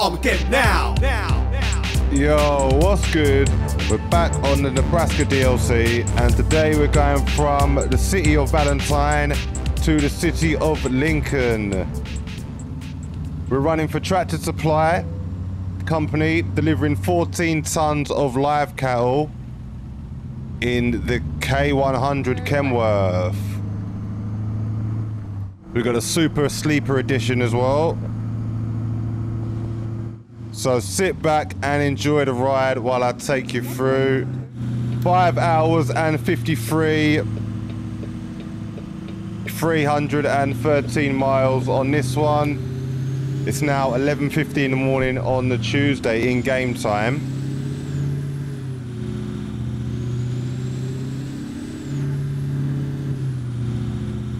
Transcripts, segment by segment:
Armegedon now. Now. Now. Yo, what's good? We're back on the Nebraska DLC, and today we're going from the city of Valentine to the city of Lincoln. We're running for Tractor Supply Company, delivering 14 tons of live cattle in the K100 Kenworth. We've got a super sleeper edition as well. So sit back and enjoy the ride while I take you through. Five hours and 53, 313 miles on this one. It's now 11.50 in the morning on the Tuesday in game time.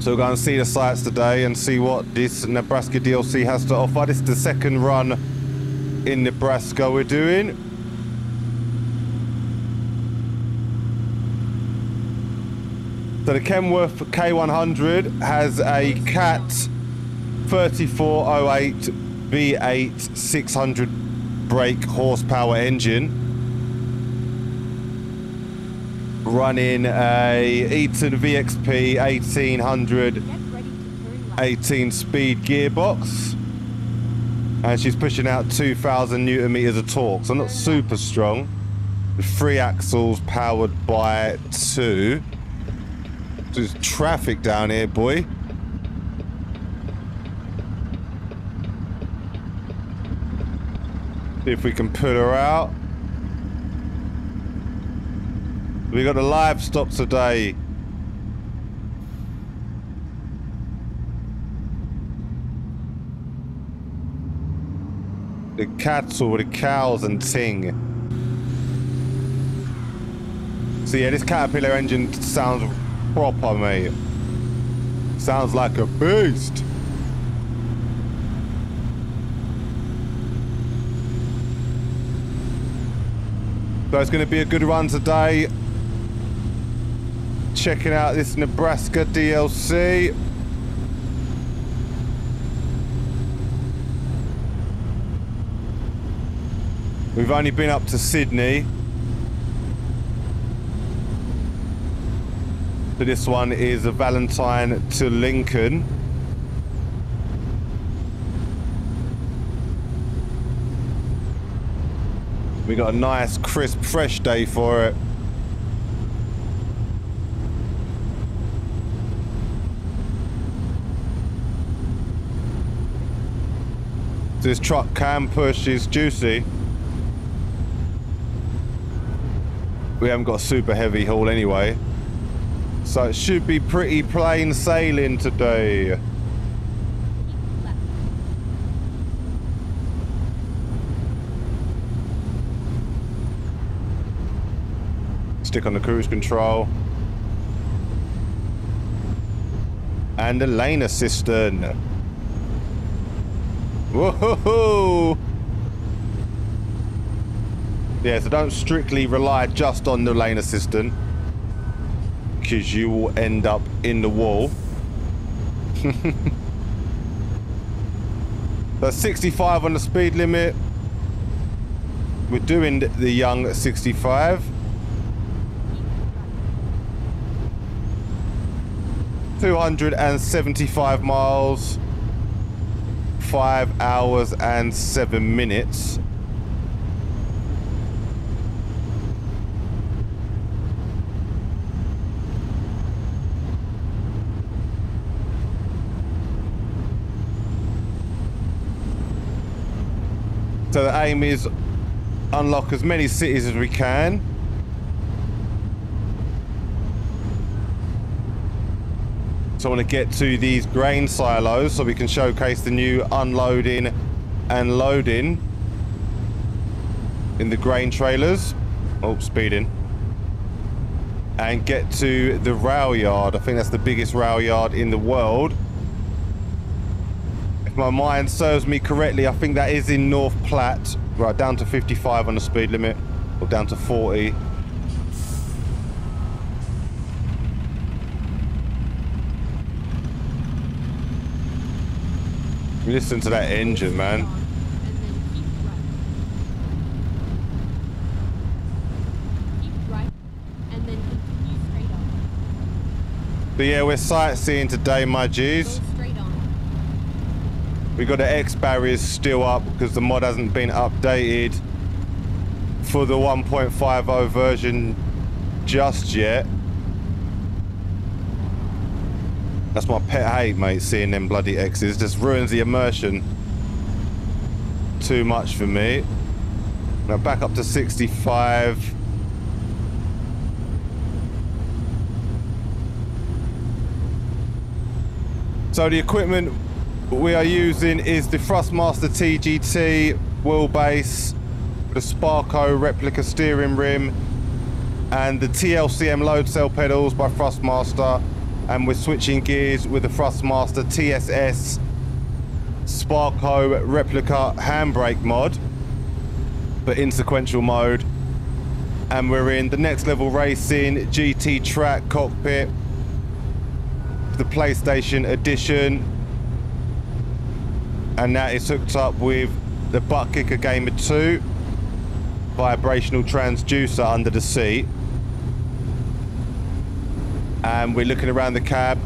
So we're going to see the sights today and see what this Nebraska DLC has to offer. This is the second run in Nebraska we're doing. So the Kenworth K100 has a CAT 3408 V8 600 brake horsepower engine running a Eaton VXP 1800 18 speed gearbox and she's pushing out 2000 newton meters of torque. So not super strong. Three axles powered by two. There's traffic down here boy. See if we can pull her out. We got a live stop today the cats cattle, the cows and ting. So yeah, this Caterpillar engine sounds proper, mate. Sounds like a beast. So it's going to be a good run today. Checking out this Nebraska DLC. We've only been up to Sydney. So this one is a Valentine to Lincoln. We got a nice, crisp, fresh day for it. This truck can push, is juicy. We haven't got a super heavy haul anyway. So it should be pretty plain sailing today. Stick on the cruise control. And the lane assistant. Whoa! Yeah, so don't strictly rely just on the lane assistant because you will end up in the wall. That's 65 on the speed limit. We're doing the young 65. Two hundred and seventy-five miles, five hours and seven minutes. So the aim is unlock as many cities as we can. So I want to get to these grain silos so we can showcase the new unloading and loading in the grain trailers. Oh, speeding. And get to the rail yard. I think that's the biggest rail yard in the world if my mind serves me correctly, I think that is in North Platte. Right, down to 55 on the speed limit, or down to 40. Listen to that engine, man. But yeah, we're sightseeing today, my G's. We got the X barriers still up because the mod hasn't been updated for the 1.50 version just yet. That's my pet hate, mate, seeing them bloody X's. Just ruins the immersion. Too much for me. Now back up to 65. So the equipment we are using is the Thrustmaster TGT wheelbase, the Sparco replica steering rim, and the TLCM load cell pedals by Thrustmaster. And we're switching gears with the Thrustmaster TSS Sparco replica handbrake mod, but in sequential mode. And we're in the next level racing GT track cockpit the PlayStation Edition. And that is hooked up with the Buttkicker Gamer 2 vibrational transducer under the seat. And we're looking around the cab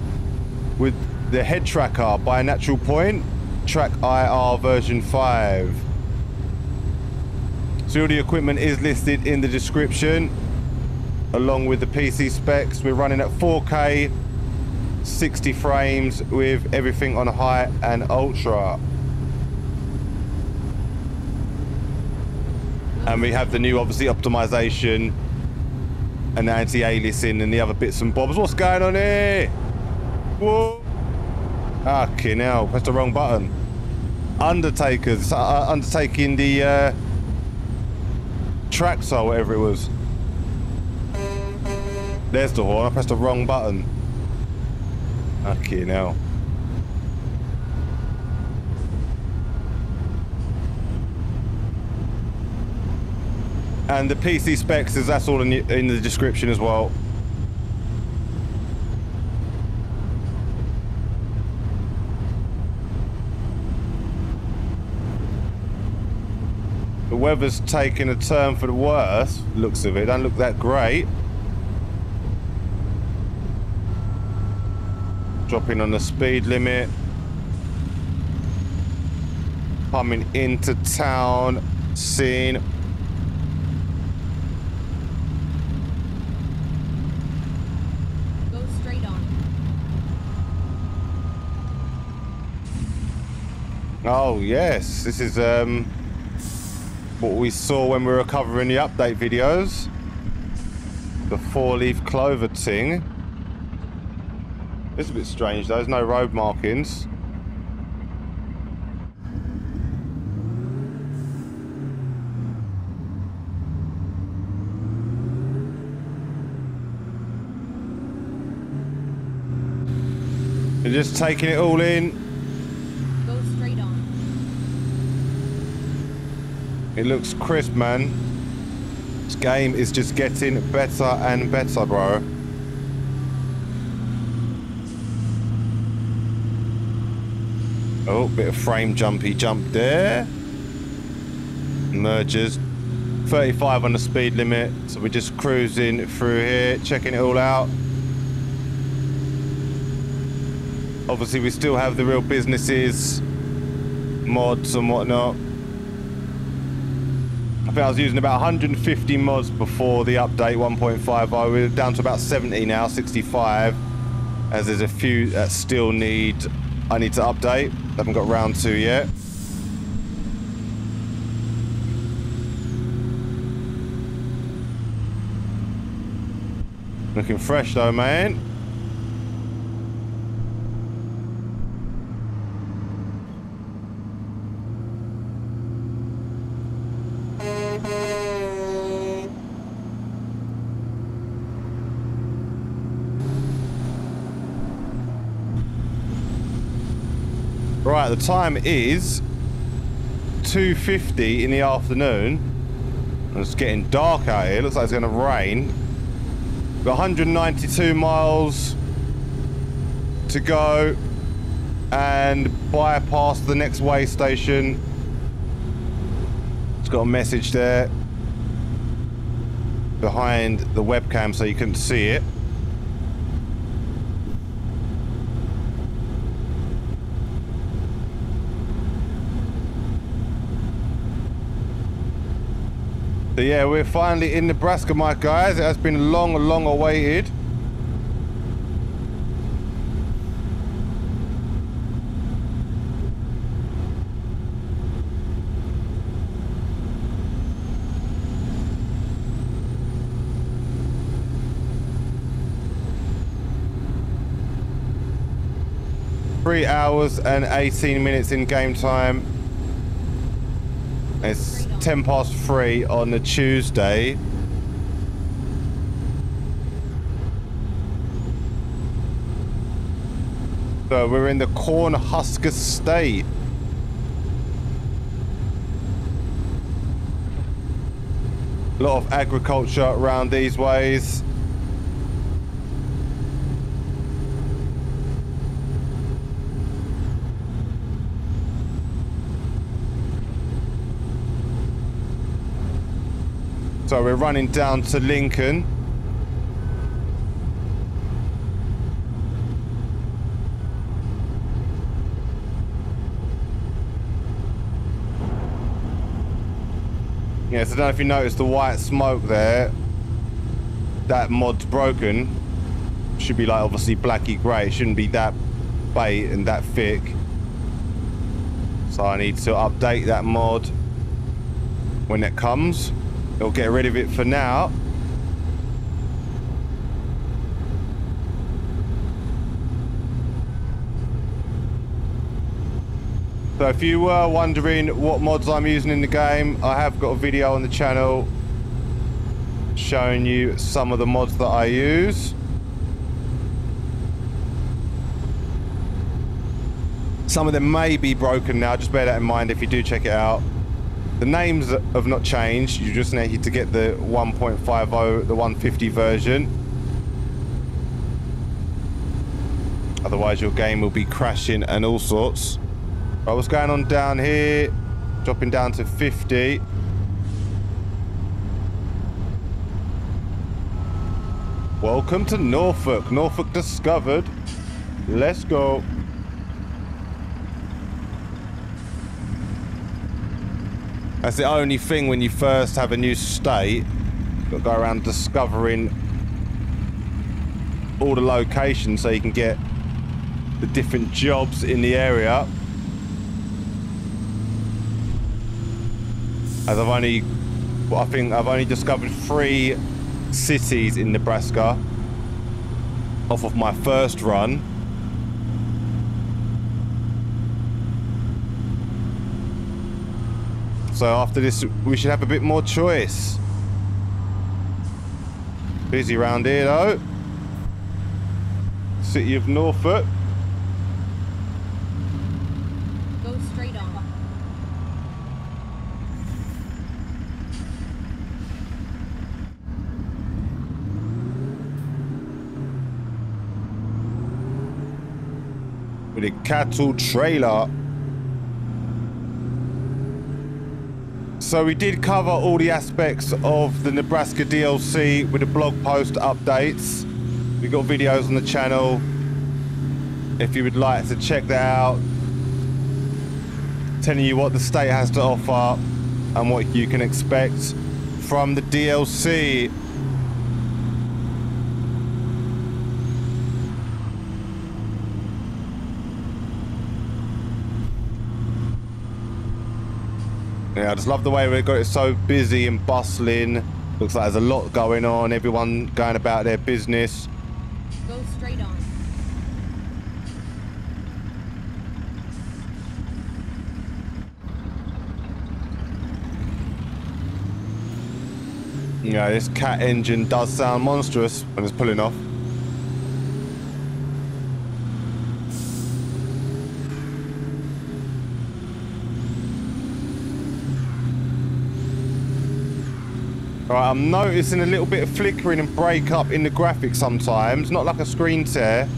with the head tracker by Natural Point, Track IR version 5. So all the equipment is listed in the description along with the PC specs. We're running at 4K 60 frames with everything on high and ultra. And we have the new, obviously, optimization and anti-aliasing and the other bits and bobs. What's going on here? Whoa! Okay, now press the wrong button. Undertakers, uh, undertaking the uh, tracks or whatever it was. There's the horn. I pressed the wrong button. Okay, now. And the PC specs is that's all in the, in the description as well. The weather's taking a turn for the worse, looks of it. Don't look that great. dropping on the speed limit. Coming into town, seeing Go straight on. Oh yes, this is um what we saw when we were covering the update videos. The four-leaf clover thing. It's a bit strange though, there's no road markings. You're just taking it all in. Go straight on. It looks crisp, man. This game is just getting better and better, bro. Oh, bit of frame jumpy jump there. Merges. 35 on the speed limit. So we're just cruising through here, checking it all out. Obviously, we still have the real businesses, mods and whatnot. I think I was using about 150 mods before the update 1.5. We're down to about 70 now, 65. As there's a few that still need, I need to update. Haven't got round to yet. Looking fresh though, man. Right, the time is 2.50 in the afternoon. And it's getting dark out here. Looks like it's going to rain. Got 192 miles to go and bypass the next way station. It's got a message there behind the webcam so you couldn't see it. So yeah, we're finally in Nebraska, my guys. It has been long, long awaited. Three hours and 18 minutes in game time. It's 10 past three on a Tuesday. So we're in the Cornhusker State. A lot of agriculture around these ways. So we're running down to Lincoln. Yes, I don't know if you noticed the white smoke there. That mod's broken. Should be like obviously blacky grey. It shouldn't be that bait and that thick. So I need to update that mod when it comes. We'll get rid of it for now. So if you were wondering what mods I'm using in the game, I have got a video on the channel showing you some of the mods that I use. Some of them may be broken now, just bear that in mind if you do check it out. The names have not changed, you just need to get the 1.50, the 150 version. Otherwise your game will be crashing and all sorts. Right, what's going on down here? Dropping down to 50. Welcome to Norfolk. Norfolk discovered. Let's go. That's the only thing when you first have a new state. You've got to go around discovering all the locations so you can get the different jobs in the area. As I've only, I think I've only discovered three cities in Nebraska off of my first run. So after this, we should have a bit more choice. Busy round here though. City of Norfolk. Go straight on. with a cattle trailer. So we did cover all the aspects of the Nebraska DLC with the blog post updates. We got videos on the channel. If you would like to check that out, telling you what the state has to offer and what you can expect from the DLC. Yeah, I just love the way we got it so busy and bustling. Looks like there's a lot going on, everyone going about their business. Go straight on. Yeah, this cat engine does sound monstrous when it's pulling off. Alright, I'm noticing a little bit of flickering and break up in the graphics sometimes. Not like a screen tear,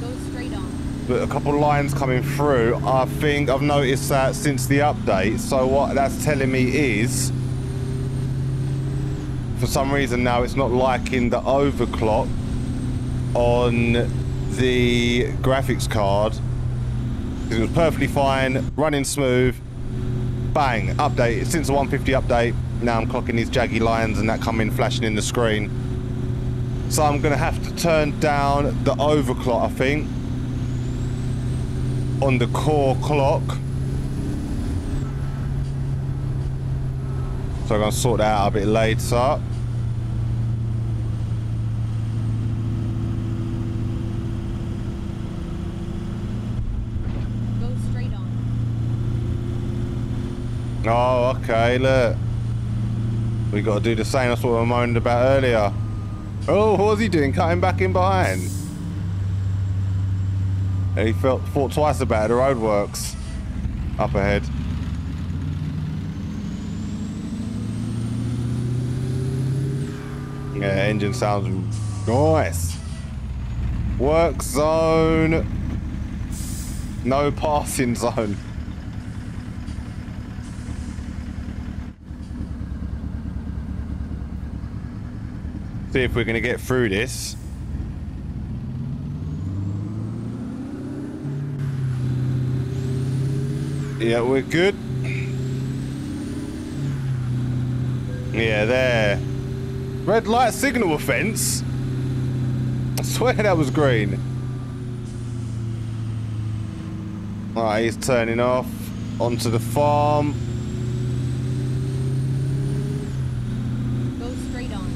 Go straight on. but a couple of lines coming through. I think I've noticed that since the update. So what that's telling me is, for some reason now it's not liking the overclock on the graphics card. It was perfectly fine, running smooth. bang, update. Since the 150 update, now I'm clocking these jaggy lines and that coming flashing in the screen. So I'm gonna have to turn down the overclock, I think, on the core clock. So I'm gonna sort that out a bit later. Go straight on. Oh, okay, look. We got to do the same. That's what I moaned about earlier. Oh, what was he doing? Cutting back in behind. And he felt, thought twice about it. The roadworks up ahead. Yeah, engine sounds nice. Work zone. No passing zone. See if we're going to get through this. Yeah, we're good. Yeah, there. Red light signal offence? I swear that was green. Alright, he's turning off onto the farm. Go straight on.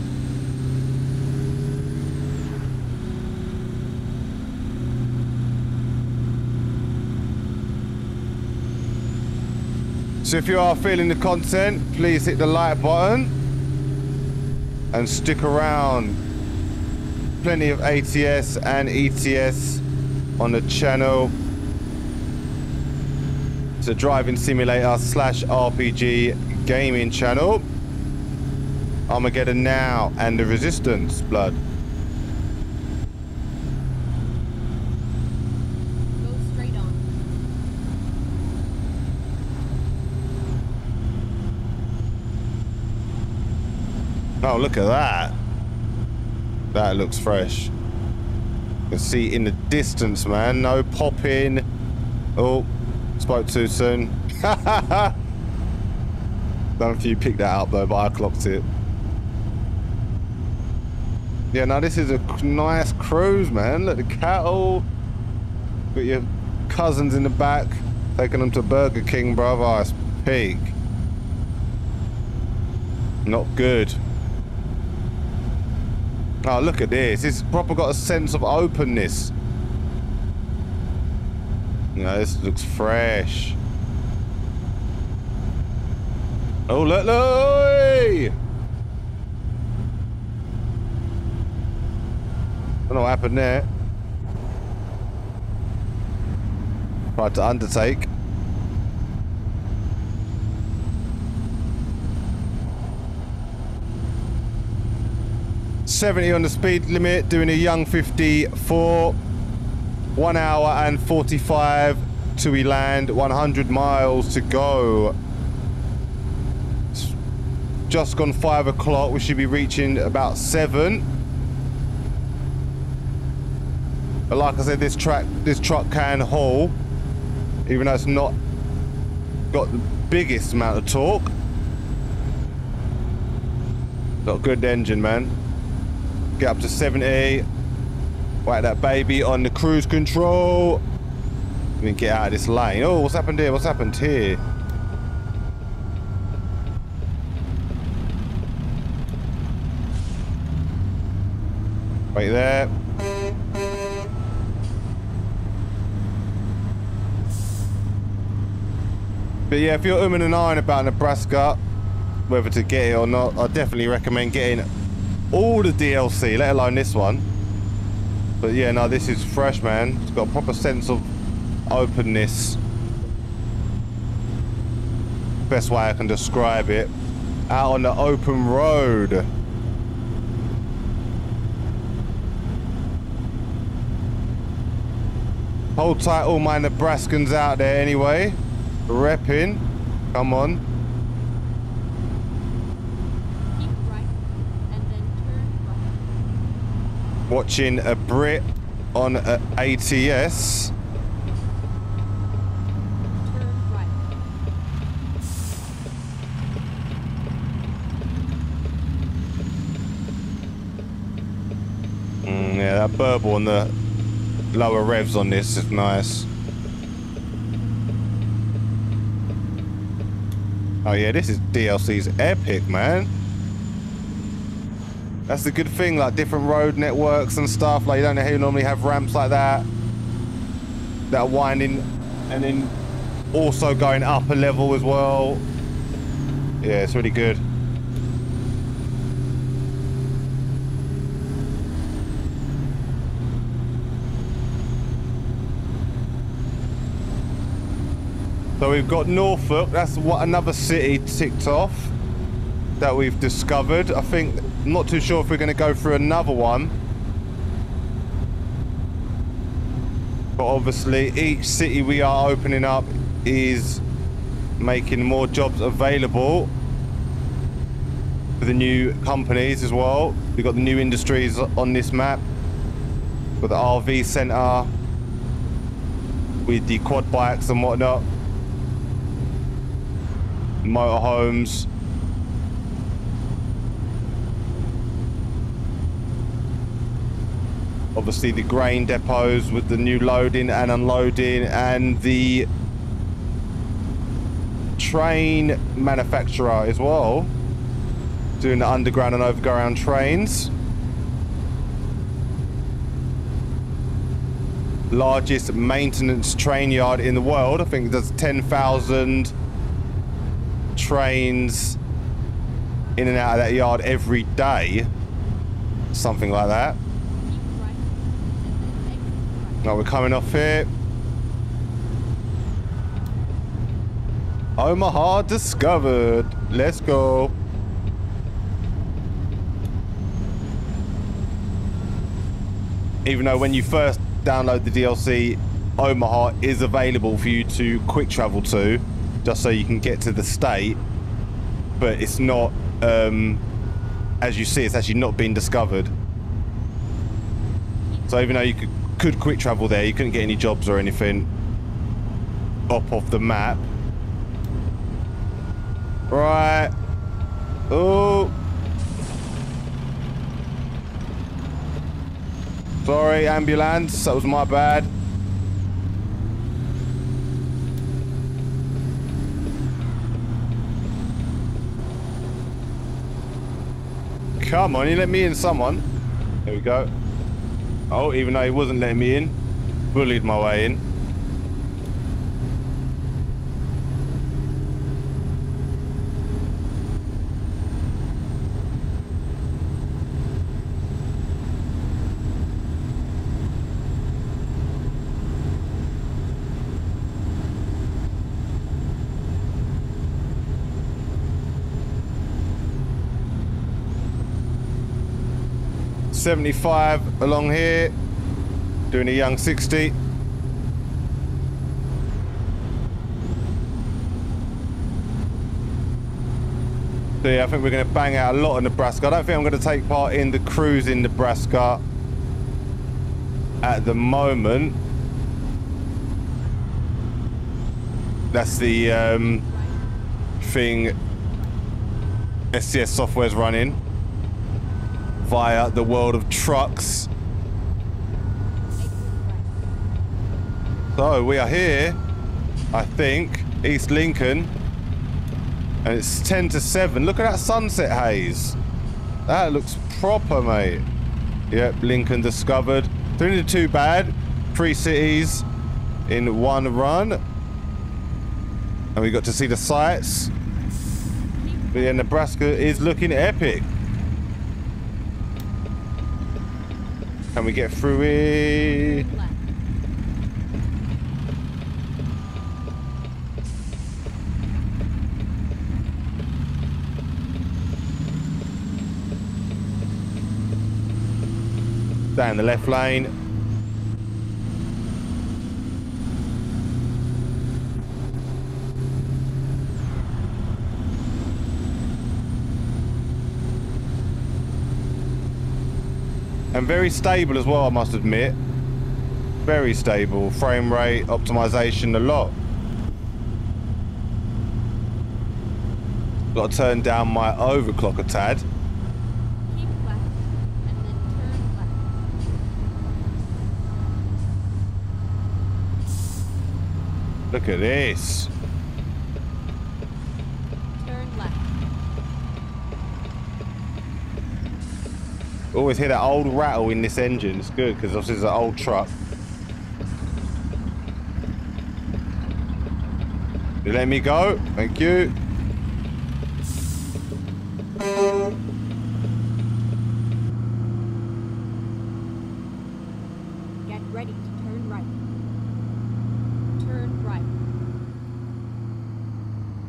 So if you are feeling the content, please hit the like button and stick around. Plenty of ATS and ETS on the channel. It's a driving simulator slash RPG gaming channel. Armegedon Now and the Resistance Blood. Oh, look at that. That looks fresh. You can see in the distance, man. No popping. Oh, spoke too soon. Don't know if you picked that up though, but I clocked it. Yeah, now this is a nice cruise, man. Look, at the cattle. Got your cousins in the back. Taking them to Burger King, brother. It's peak. Not good. Oh, look at this. It's proper got a sense of openness. You know, this looks fresh. Oh, look, look! Don't know what happened there. Tried to undertake. Seventy on the speed limit, doing a young fifty-four. One hour and forty-five till we land. One hundred miles to go. It's just gone five o'clock. We should be reaching about seven. But like I said, this track, this truck can haul, even though it's not got the biggest amount of torque. Got a good engine, man. Get up to 70. Whack that baby on the cruise control. We can get out of this lane. Oh, what's happened here? What's happened here? Right there. But yeah, if you're umming and ahhing about Nebraska, whether to get it or not, I definitely recommend getting all the DLC, let alone this one. But yeah, no, this is fresh, man. It's got a proper sense of openness. Best way I can describe it. Out on the open road. Hold tight, all my Nebraskans out there anyway. Repping. Come on. watching a Brit on uh, a ATS. Mm, yeah, that burble on the lower revs on this is nice. Oh yeah, this is DLC's epic, man. That's the good thing, like different road networks and stuff. Like you don't know you normally have ramps like that that are winding and then also going up a level as well. Yeah, it's really good. So we've got Norfolk. That's what another city ticked off that we've discovered. I think, not too sure if we're going to go through another one. But obviously, each city we are opening up is making more jobs available for the new companies as well. We've got the new industries on this map. Got the RV centre with the quad bikes and whatnot. Motorhomes. Obviously the grain depots with the new loading and unloading and the train manufacturer as well. Doing the underground and overground trains. Largest maintenance train yard in the world. I think there's 10,000 trains in and out of that yard every day. Something like that. Keep right, and then exit right. Now we're coming off here. Omaha discovered. Let's go. Even though when you first download the DLC, Omaha is available for you to quick travel to, just so you can get to the state. But it's not, um, as you see, it's actually not been discovered. So even though you could, could quick travel there, you couldn't get any jobs or anything up off the map. Right. Oh. Sorry, ambulance. That was my bad. Come on, you let me in, someone. There we go. Oh, even though he wasn't letting me in, bullied my way in. Seventy-five along here, doing a young sixty. So yeah, I think we're going to bang out a lot in Nebraska. I don't think I'm going to take part in the cruise in Nebraska at the moment. That's the um, thing SCS Software's running via the world of trucks. So we are here, I think, East Lincoln, and it's 10 to 7. Look at that sunset haze. That looks proper, mate. Yep, Lincoln discovered. Didn't do too bad. Three cities in one run. And we got to see the sights. But yeah, Nebraska is looking epic. Can we get through it? Down the left lane. And very stable as well, I must admit. Very stable. Frame rate, optimization, a lot. Got to turn down my overclock a tad. Look at this. Always hear that old rattle in this engine. It's good because obviously it's an old truck. You let me go. Thank you. Get ready to turn right. Turn right.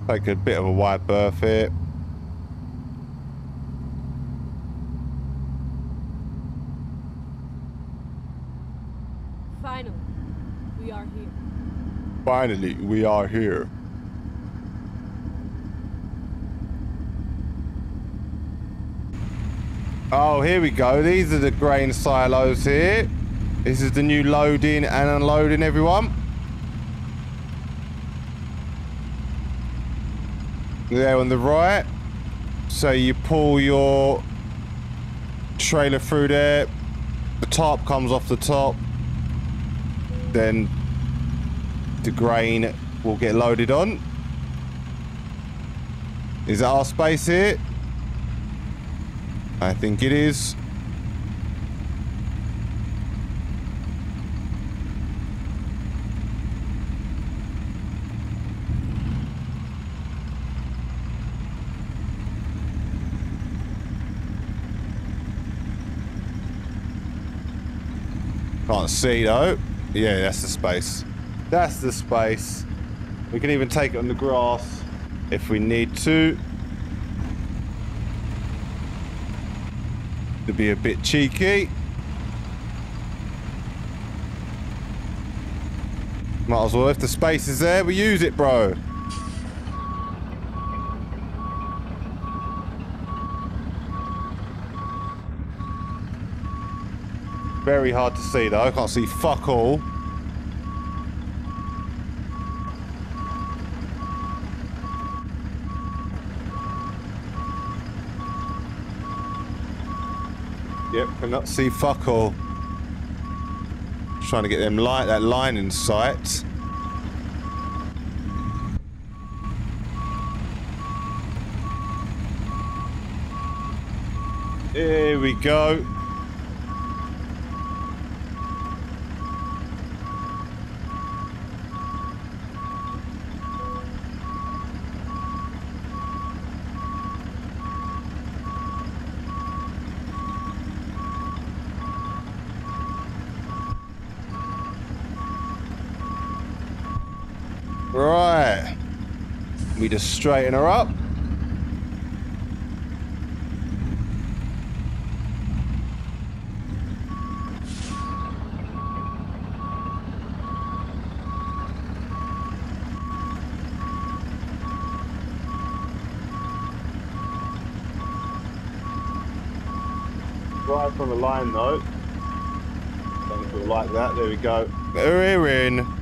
Take a bit of a wide berth here. Finally, we are here. Finally, we are here. Oh, here we go. These are the grain silos here. This is the new loading and unloading, everyone. There on the right. So you pull your trailer through there. The top comes off the top. Then the grain will get loaded on. Is that our space here? I think it is. Can't see though. Yeah, that's the space. That's the space. We can even take it on the grass if we need to. To be a bit cheeky. Might as well, if the space is there, we use it, bro. Very hard to see though, I can't see fuck all. Yep, cannot see fuck all. Trying to get them light that line in sight. Here we go. Right. We just straighten her up. Right from the line though. Don't feel like that. There we go. We're in.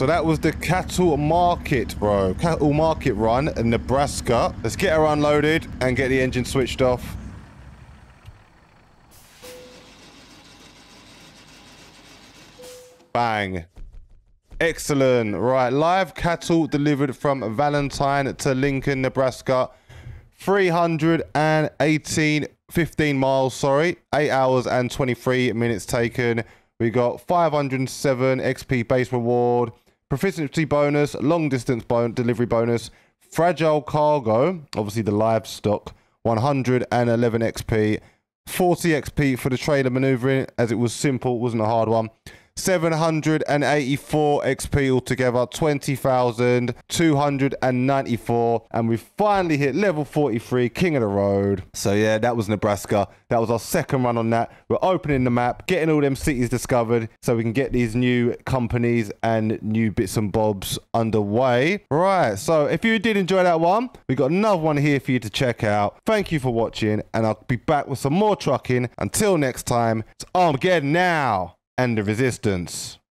So that was the cattle market, bro. Cattle market run in Nebraska. Let's get her unloaded and get the engine switched off. Bang. Excellent. Right, live cattle delivered from Valentine to Lincoln, Nebraska. 318, 15 miles, sorry. 8 hours and 23 minutes taken. We got 507 XP base reward, proficiency bonus, long distance bon- delivery bonus, fragile cargo, obviously the livestock, 111 XP, 40 XP for the trailer maneuvering, as it was simple, wasn't a hard one. 784 XP altogether, 20,294. And we finally hit level 43, King of the Road. So, yeah, that was Nebraska. That was our second run on that. We're opening the map, getting all them cities discovered so we can get these new companies and new bits and bobs underway. Right, so if you did enjoy that one, we got another one here for you to check out. Thank you for watching, and I'll be back with some more trucking. Until next time, it's Armegedon now and the resistance.